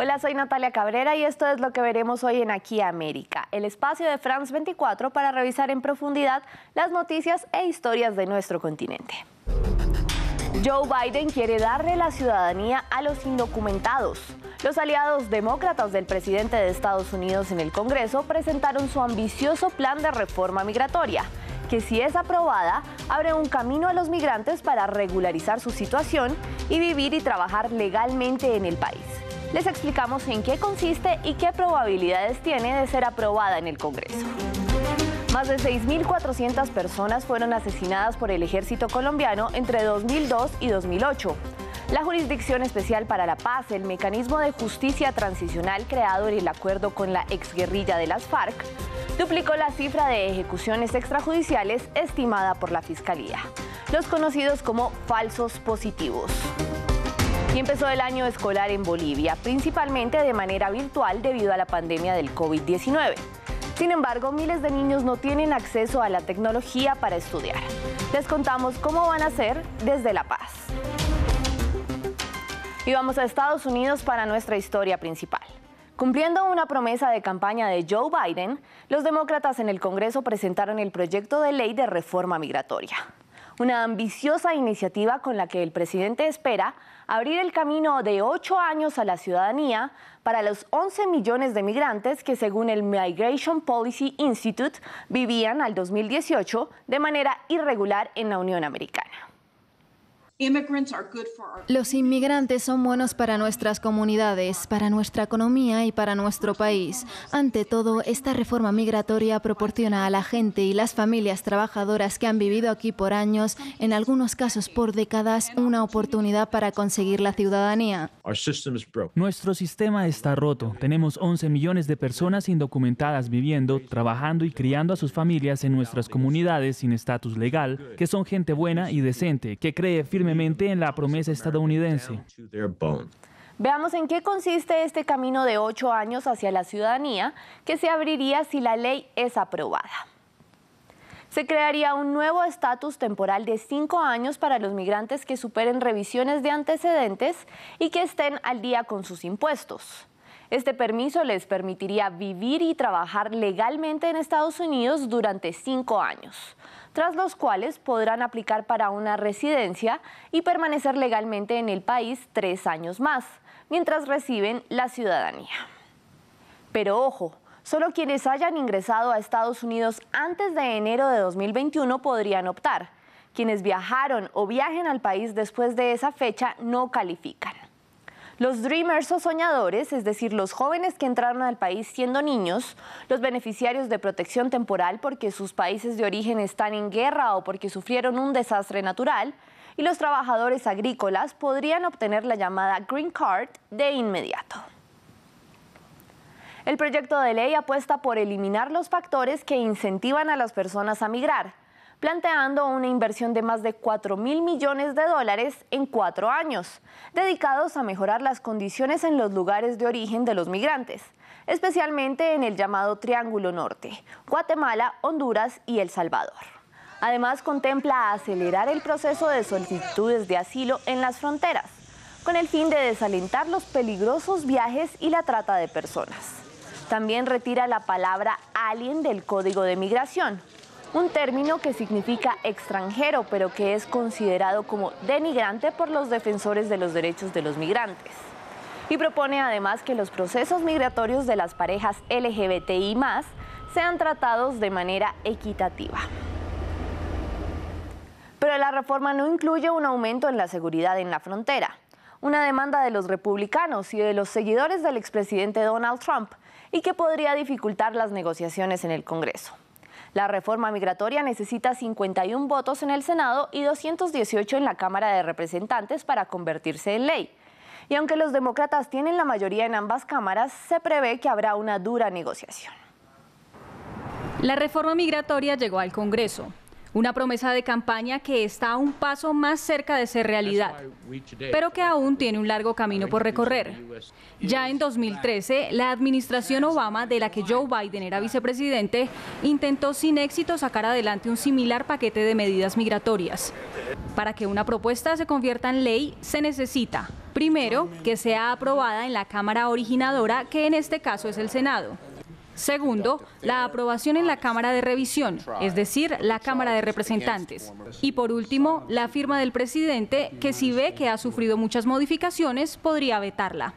Hola, soy Natalia Cabrera y esto es lo que veremos hoy en Aquí América, el espacio de France 24 para revisar en profundidad las noticias e historias de nuestro continente. Joe Biden quiere darle la ciudadanía a los indocumentados. Los aliados demócratas del presidente de Estados Unidos en el Congreso presentaron su ambicioso plan de reforma migratoria, que si es aprobada, abre un camino a los migrantes para regularizar su situación y vivir y trabajar legalmente en el país. Les explicamos en qué consiste y qué probabilidades tiene de ser aprobada en el Congreso. Más de 6.400 personas fueron asesinadas por el ejército colombiano entre 2002 y 2008. La Jurisdicción Especial para la Paz, el mecanismo de justicia transicional creado en el acuerdo con la exguerrilla de las FARC, duplicó la cifra de ejecuciones extrajudiciales estimada por la Fiscalía, los conocidos como falsos positivos. Empezó el año escolar en Bolivia, principalmente de manera virtual debido a la pandemia del COVID-19. Sin embargo, miles de niños no tienen acceso a la tecnología para estudiar. Les contamos cómo van a ser desde La Paz. Y vamos a Estados Unidos para nuestra historia principal. Cumpliendo una promesa de campaña de Joe Biden, los demócratas en el Congreso presentaron el proyecto de ley de reforma migratoria una ambiciosa iniciativa con la que el presidente espera abrir el camino de ocho años a la ciudadanía para los 11 millones de migrantes que según el Migration Policy Institute vivían al 2018 de manera irregular en la Unión Americana. Los inmigrantes son buenos para nuestras comunidades, para nuestra economía y para nuestro país. Ante todo, esta reforma migratoria proporciona a la gente y las familias trabajadoras que han vivido aquí por años, en algunos casos por décadas, una oportunidad para conseguir la ciudadanía. Nuestro sistema está roto. Tenemos 11 millones de personas indocumentadas viviendo, trabajando y criando a sus familias en nuestras comunidades sin estatus legal, que son gente buena y decente, que cree firmemente en la promesa estadounidense. Veamos en qué consiste este camino de ocho años hacia la ciudadanía que se abriría si la ley es aprobada. Se crearía un nuevo estatus temporal de cinco años para los migrantes que superen revisiones de antecedentes y que estén al día con sus impuestos. Este permiso les permitiría vivir y trabajar legalmente en Estados Unidos durante cinco años tras los cuales podrán aplicar para una residencia y permanecer legalmente en el país tres años más, mientras reciben la ciudadanía. Pero ojo, solo quienes hayan ingresado a Estados Unidos antes de enero de 2021 podrían optar. Quienes viajaron o viajen al país después de esa fecha no califican. Los Dreamers o soñadores, es decir, los jóvenes que entraron al país siendo niños, los beneficiarios de protección temporal porque sus países de origen están en guerra o porque sufrieron un desastre natural, y los trabajadores agrícolas podrían obtener la llamada Green Card de inmediato. El proyecto de ley apuesta por eliminar los factores que incentivan a las personas a migrar planteando una inversión de más de 4 mil millones de dólares en cuatro años, dedicados a mejorar las condiciones en los lugares de origen de los migrantes, especialmente en el llamado Triángulo Norte, Guatemala, Honduras y El Salvador. Además, contempla acelerar el proceso de solicitudes de asilo en las fronteras, con el fin de desalentar los peligrosos viajes y la trata de personas. También retira la palabra alien del Código de Migración, un término que significa extranjero, pero que es considerado como denigrante por los defensores de los derechos de los migrantes. Y propone además que los procesos migratorios de las parejas LGBTI sean tratados de manera equitativa. Pero la reforma no incluye un aumento en la seguridad en la frontera, una demanda de los republicanos y de los seguidores del expresidente Donald Trump, y que podría dificultar las negociaciones en el Congreso. La reforma migratoria necesita 51 votos en el Senado y 218 en la Cámara de Representantes para convertirse en ley. Y aunque los demócratas tienen la mayoría en ambas cámaras, se prevé que habrá una dura negociación. La reforma migratoria llegó al Congreso. Una promesa de campaña que está un paso más cerca de ser realidad, pero que aún tiene un largo camino por recorrer. Ya en 2013, la administración Obama, de la que Joe Biden era vicepresidente, intentó sin éxito sacar adelante un similar paquete de medidas migratorias. Para que una propuesta se convierta en ley, se necesita Primero, que sea aprobada en la Cámara originadora, que en este caso es el Senado. Segundo, la aprobación en la Cámara de Revisión, es decir, la Cámara de Representantes. Y por último, la firma del presidente, que si ve que ha sufrido muchas modificaciones, podría vetarla.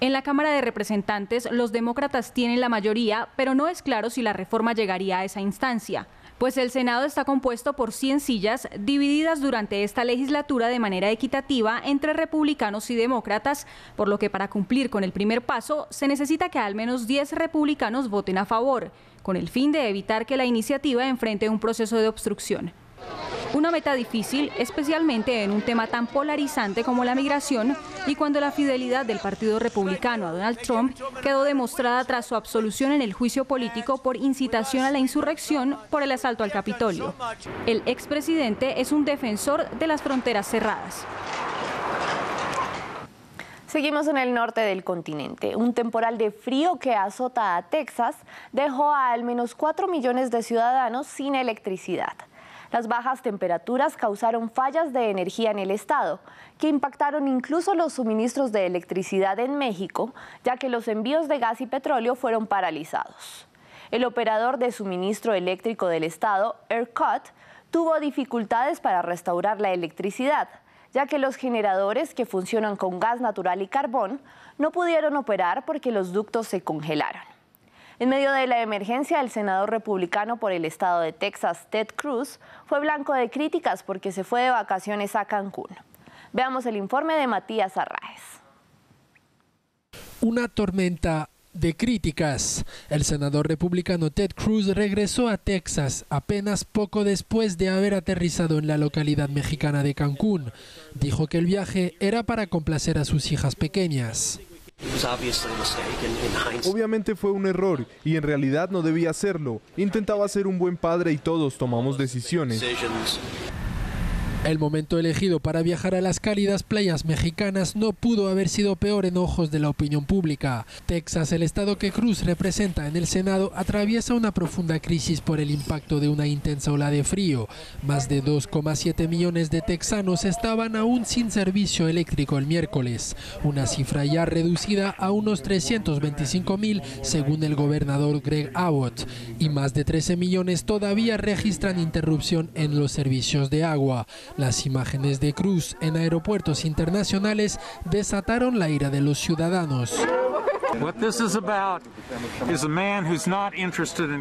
En la Cámara de Representantes, los demócratas tienen la mayoría, pero no es claro si la reforma llegaría a esa instancia pues el Senado está compuesto por 100 sillas divididas durante esta legislatura de manera equitativa entre republicanos y demócratas, por lo que para cumplir con el primer paso se necesita que al menos 10 republicanos voten a favor, con el fin de evitar que la iniciativa enfrente un proceso de obstrucción. Una meta difícil, especialmente en un tema tan polarizante como la migración y cuando la fidelidad del Partido Republicano a Donald Trump quedó demostrada tras su absolución en el juicio político por incitación a la insurrección por el asalto al Capitolio. El expresidente es un defensor de las fronteras cerradas. Seguimos en el norte del continente. Un temporal de frío que azota a Texas dejó a al menos 4 millones de ciudadanos sin electricidad. Las bajas temperaturas causaron fallas de energía en el estado, que impactaron incluso los suministros de electricidad en México, ya que los envíos de gas y petróleo fueron paralizados. El operador de suministro eléctrico del estado, ERCOT, tuvo dificultades para restaurar la electricidad, ya que los generadores que funcionan con gas natural y carbón no pudieron operar porque los ductos se congelaron. En medio de la emergencia, el senador republicano por el estado de Texas, Ted Cruz, fue blanco de críticas porque se fue de vacaciones a Cancún. Veamos el informe de Matías Arraez. Una tormenta de críticas. El senador republicano Ted Cruz regresó a Texas apenas poco después de haber aterrizado en la localidad mexicana de Cancún. Dijo que el viaje era para complacer a sus hijas pequeñas. Obviamente fue un error y en realidad no debía hacerlo. Intentaba ser un buen padre y todos tomamos decisiones. El momento elegido para viajar a las cálidas playas mexicanas no pudo haber sido peor en ojos de la opinión pública. Texas, el estado que Cruz representa en el Senado, atraviesa una profunda crisis por el impacto de una intensa ola de frío. Más de 2,7 millones de texanos estaban aún sin servicio eléctrico el miércoles, una cifra ya reducida a unos 325 mil según el gobernador Greg Abbott, y más de 13 millones todavía registran interrupción en los servicios de agua. Las imágenes de Cruz en aeropuertos internacionales desataron la ira de los ciudadanos.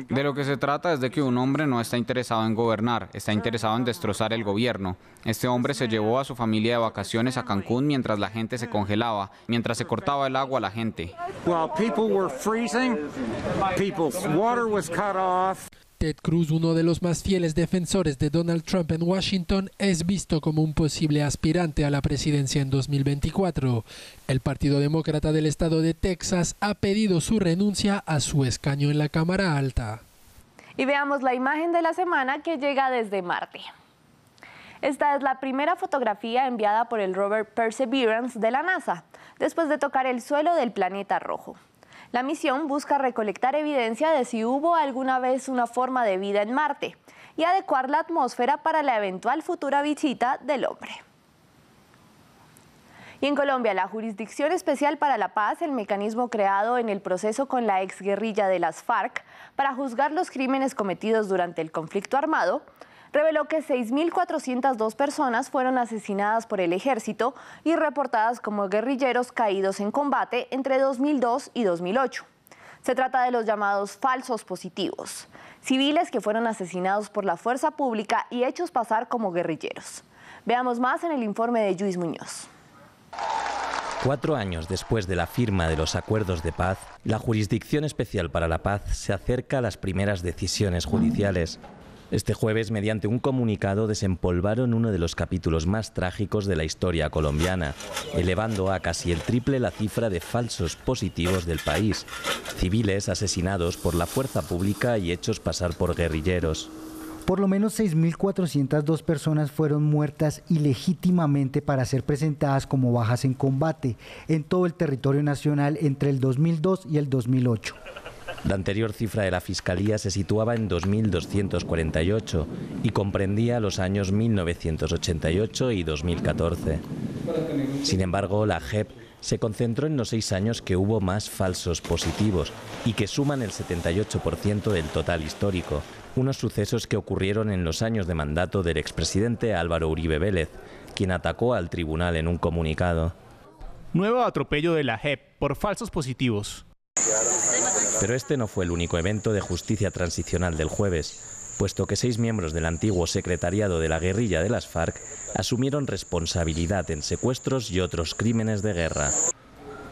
De lo que se trata es de que un hombre no está interesado en gobernar, está interesado en destrozar el gobierno. Este hombre se llevó a su familia de vacaciones a Cancún mientras la gente se congelaba, mientras se cortaba el agua a la gente. Ted Cruz, uno de los más fieles defensores de Donald Trump en Washington, es visto como un posible aspirante a la presidencia en 2024. El Partido Demócrata del Estado de Texas ha pedido su renuncia a su escaño en la Cámara Alta. Y veamos la imagen de la semana que llega desde Marte. Esta es la primera fotografía enviada por el rover Perseverance de la NASA, después de tocar el suelo del planeta rojo. La misión busca recolectar evidencia de si hubo alguna vez una forma de vida en Marte y adecuar la atmósfera para la eventual futura visita del hombre. Y en Colombia, la Jurisdicción Especial para la Paz, el mecanismo creado en el proceso con la exguerrilla de las FARC para juzgar los crímenes cometidos durante el conflicto armado, reveló que 6.402 personas fueron asesinadas por el ejército y reportadas como guerrilleros caídos en combate entre 2002 y 2008. Se trata de los llamados falsos positivos, civiles que fueron asesinados por la fuerza pública y hechos pasar como guerrilleros. Veamos más en el informe de Luis Muñoz. Cuatro años después de la firma de los acuerdos de paz, la Jurisdicción Especial para la Paz se acerca a las primeras decisiones judiciales. Este jueves, mediante un comunicado, desempolvaron uno de los capítulos más trágicos de la historia colombiana, elevando a casi el triple la cifra de falsos positivos del país, civiles asesinados por la fuerza pública y hechos pasar por guerrilleros. Por lo menos 6.402 personas fueron muertas ilegítimamente para ser presentadas como bajas en combate en todo el territorio nacional entre el 2002 y el 2008. La anterior cifra de la Fiscalía se situaba en 2.248 y comprendía los años 1988 y 2014. Sin embargo, la JEP se concentró en los seis años que hubo más falsos positivos y que suman el 78% del total histórico, unos sucesos que ocurrieron en los años de mandato del expresidente Álvaro Uribe Vélez, quien atacó al tribunal en un comunicado. Nuevo atropello de la JEP por falsos positivos. Pero este no fue el único evento de justicia transicional del jueves, puesto que seis miembros del antiguo secretariado de la guerrilla de las FARC asumieron responsabilidad en secuestros y otros crímenes de guerra.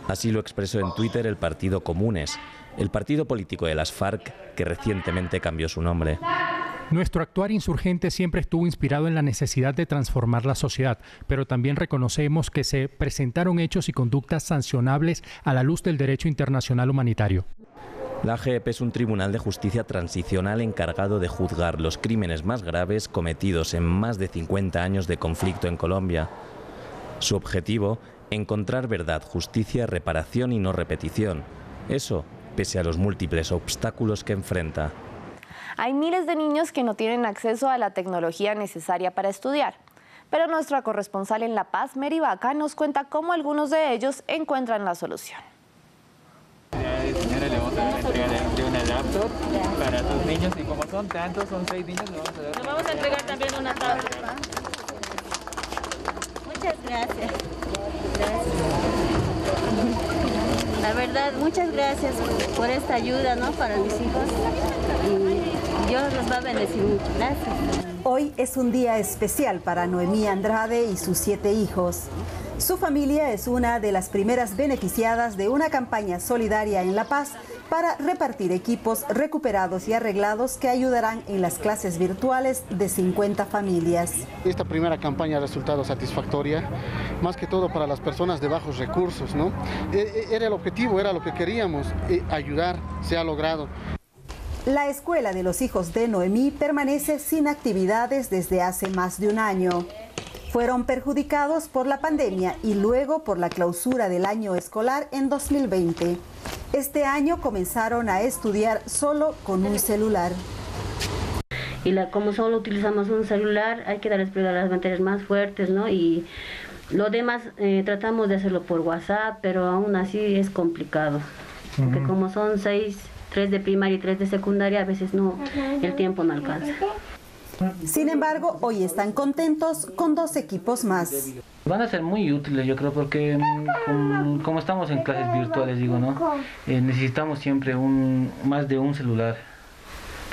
Así lo expresó en Twitter el Partido Comunes, el partido político de las FARC que recientemente cambió su nombre. Nuestro actuar insurgente siempre estuvo inspirado en la necesidad de transformar la sociedad, pero también reconocemos que se presentaron hechos y conductas sancionables a la luz del derecho internacional humanitario. La JEP es un tribunal de justicia transicional encargado de juzgar los crímenes más graves cometidos en más de 50 años de conflicto en Colombia. Su objetivo, encontrar verdad, justicia, reparación y no repetición. Eso, pese a los múltiples obstáculos que enfrenta. Hay miles de niños que no tienen acceso a la tecnología necesaria para estudiar. Pero nuestra corresponsal en La Paz, Mary Vaca, nos cuenta cómo algunos de ellos encuentran la solución. Señora, le vamos a dar una entrega de una laptop para tus niños y como son tantos, son seis niños, vamos a dar. Le vamos a entregar también una tablet. Muchas gracias. Gracias. La verdad, muchas gracias por esta ayuda, ¿no? Para mis hijos. Y Dios los va a bendecir mucho. Gracias. Hoy es un día especial para Noemí Andrade y sus siete hijos. Su familia es una de las primeras beneficiadas de una campaña solidaria en La Paz para repartir equipos recuperados y arreglados que ayudarán en las clases virtuales de 50 familias. Esta primera campaña ha resultado satisfactoria, más que todo para las personas de bajos recursos. ¿no? E, e, era el objetivo, era lo que queríamos, e, ayudar, se ha logrado. La escuela de los hijos de Noemí permanece sin actividades desde hace más de un año. Fueron perjudicados por la pandemia y luego por la clausura del año escolar en 2020. Este año comenzaron a estudiar solo con un celular. Y la, como solo utilizamos un celular, hay que darles prioridad a las materias más fuertes, ¿no? Y lo demás eh, tratamos de hacerlo por WhatsApp, pero aún así es complicado. Porque como son seis, tres de primaria y tres de secundaria, a veces no, el tiempo no alcanza. Sin embargo, hoy están contentos con dos equipos más. Van a ser muy útiles, yo creo, porque mm, como, estamos en clases virtuales, digo, ¿no? Eh, necesitamos siempre un más de un celular,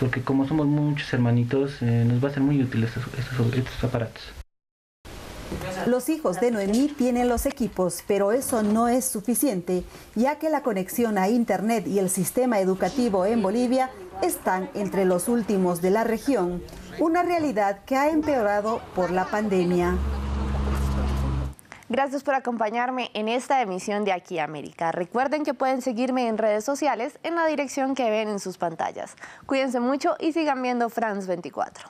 porque como somos muchos hermanitos, eh, nos va a ser muy útiles estos, estos aparatos. Los hijos de Noemí tienen los equipos, pero eso no es suficiente, ya que la conexión a Internet y el sistema educativo en Bolivia están entre los últimos de la región, una realidad que ha empeorado por la pandemia. Gracias por acompañarme en esta emisión de Aquí América. Recuerden que pueden seguirme en redes sociales en la dirección que ven en sus pantallas. Cuídense mucho y sigan viendo France 24.